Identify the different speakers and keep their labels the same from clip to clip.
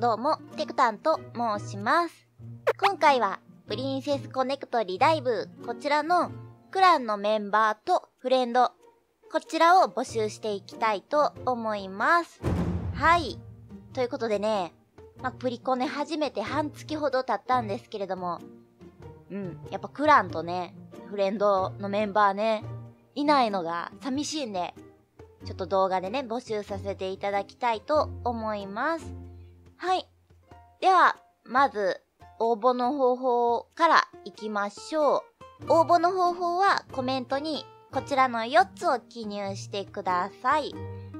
Speaker 1: どうも、テクタンと申します。今回は、プリンセスコネクトリダイブ、こちらのクランのメンバーとフレンド、こちらを募集していきたいと思います。はい。ということでね、まあ、プリコネ始めて半月ほど経ったんですけれども、うん、やっぱクランとね、フレンドのメンバーね、いないのが寂しいんで、ちょっと動画でね、募集させていただきたいと思います。はい。では、まず、応募の方法からいきましょう。応募の方法はコメントにこちらの4つを記入してください。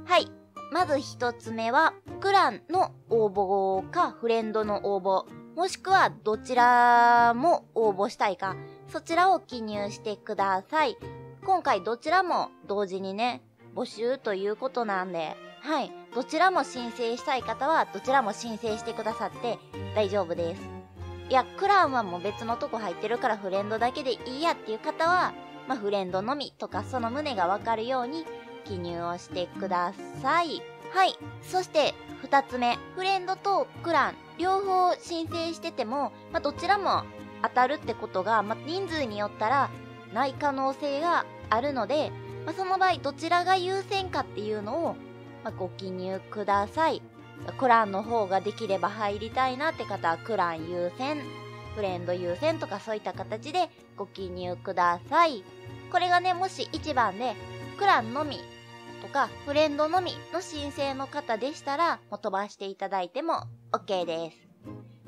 Speaker 1: はい。まず1つ目は、クランの応募かフレンドの応募、もしくはどちらも応募したいか、そちらを記入してください。今回どちらも同時にね、募集ということなんで、はい。どちらも申請したい方は、どちらも申請してくださって大丈夫です。いや、クランはもう別のとこ入ってるからフレンドだけでいいやっていう方は、まあ、フレンドのみとかその旨がわかるように記入をしてください。はい。そして、二つ目。フレンドとクラン、両方申請してても、まあ、どちらも当たるってことが、まあ、人数によったらない可能性があるので、まあ、その場合どちらが優先かっていうのを、まあ、ご記入ください。クランの方ができれば入りたいなって方はクラン優先、フレンド優先とかそういった形でご記入ください。これがね、もし1番で、クランのみとかフレンドのみの申請の方でしたら、もう飛ばしていただいても OK です。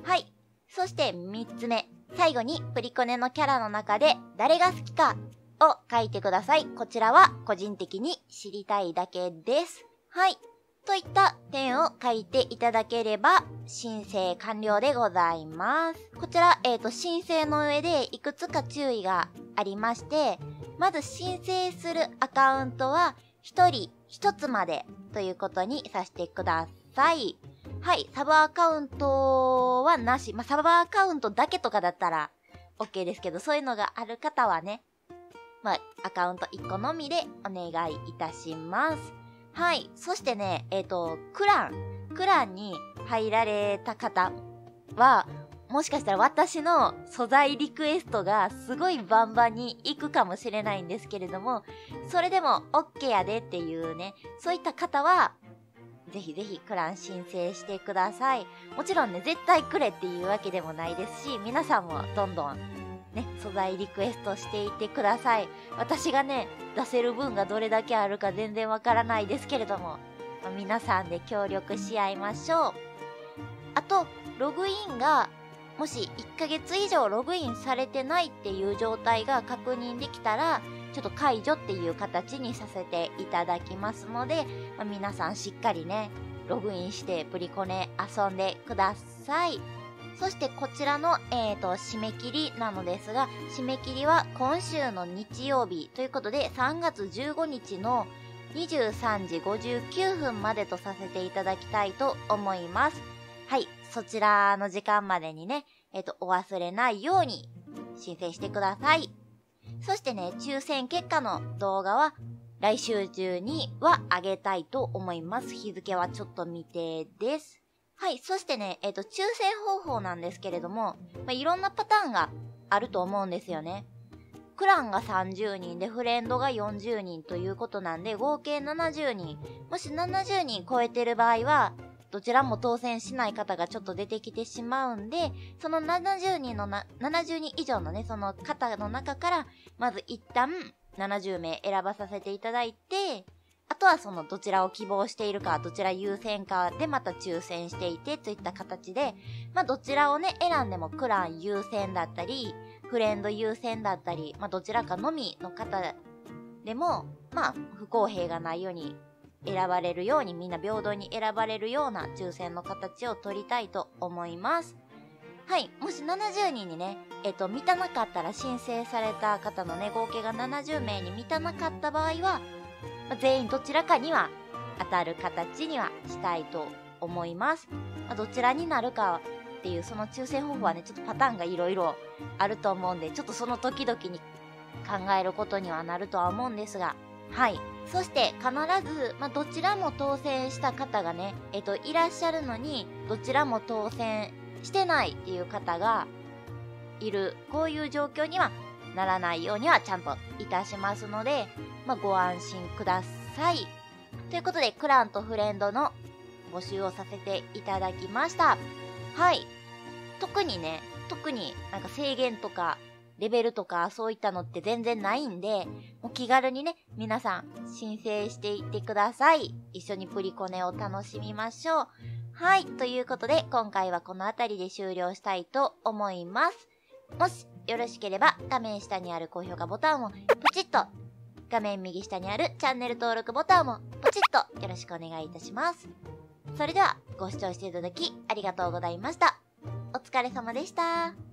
Speaker 1: はい。そして3つ目。最後にプリコネのキャラの中で誰が好きかを書いてください。こちらは個人的に知りたいだけです。はい。といった点を書いていただければ申請完了でございます。こちら、えっ、と、申請の上でいくつか注意がありまして、まず申請するアカウントは1人1つまでということにさせてください。はい、サブアカウントはなし。まあ、サブアカウントだけとかだったら OK ですけど、そういうのがある方はね、まあ、アカウント1個のみでお願いいたします。はい。そしてね、えっ、と、クラン、クランに入られた方は、もしかしたら私の素材リクエストがすごいバンバンに行くかもしれないんですけれども、それでも OK やでっていうね、そういった方は、ぜひぜひクラン申請してください。もちろんね、絶対くれっていうわけでもないですし、皆さんもどんどんね、素材リクエストしていてください。私がね、出せる分がどれだけあるか全然わからないですけれども、ま皆さんで協力し合いましょう。あと、ログインが、もし1ヶ月以上ログインされてないっていう状態が確認できたら、ちょっと解除っていう形にさせていただきますので、ま皆さんしっかりね、ログインしてプリコネ遊んでください。そしてこちらの、えーと、締め切りなのですが、締め切りは今週の日曜日ということで、3月15日の23時59分までとさせていただきたいと思います。はい、そちらの時間までにね、えっ、と、お忘れないように申請してください。そしてね、抽選結果の動画は来週中には上げたいと思います。日付はちょっと未定です。はい。そしてね、えっ、と、抽選方法なんですけれども、まあ、いろんなパターンがあると思うんですよね。クランが30人でフレンドが40人ということなんで、合計70人。もし70人超えてる場合は、どちらも当選しない方がちょっと出てきてしまうんで、その70人のな、70人以上のね、その方の中から、まず一旦70名選ばさせていただいて、あとはそのどちらを希望しているか、どちら優先かでまた抽選していてといった形で、まあどちらをね、選んでもクラン優先だったり、フレンド優先だったり、まあどちらかのみの方でも、まあ不公平がないように選ばれるように、みんな平等に選ばれるような抽選の形を取りたいと思います。はい。もし70人にね、えっ、と、満たなかったら申請された方のね、合計が70名に満たなかった場合は、まあ全員どちらかには当たる形にはしたいと思います。まあどちらになるかっていうその抽選方法はね、ちょっとパターンがいろいろあると思うんで、ちょっとその時々に考えることにはなるとは思うんですが、はい。そして必ず、まあ、どちらも当選した方がね、えっと、いらっしゃるのに、どちらも当選してないっていう方がいる。こういう状況にはならないようにはちゃんといたしますので、まあ、ご安心ください。ということで、クランとフレンドの募集をさせていただきました。はい。特にね、特になんか制限とか、レベルとかそういったのって全然ないんで、もう気軽にね、皆さん申請していってください。一緒にプリコネを楽しみましょう。はい。ということで、今回はこの辺りで終了したいと思います。もしよろしければ画面下にある高評価ボタンをポチッと、画面右下にあるチャンネル登録ボタンもポチッとよろしくお願いいたします。それではご視聴していただきありがとうございました。お疲れ様でした。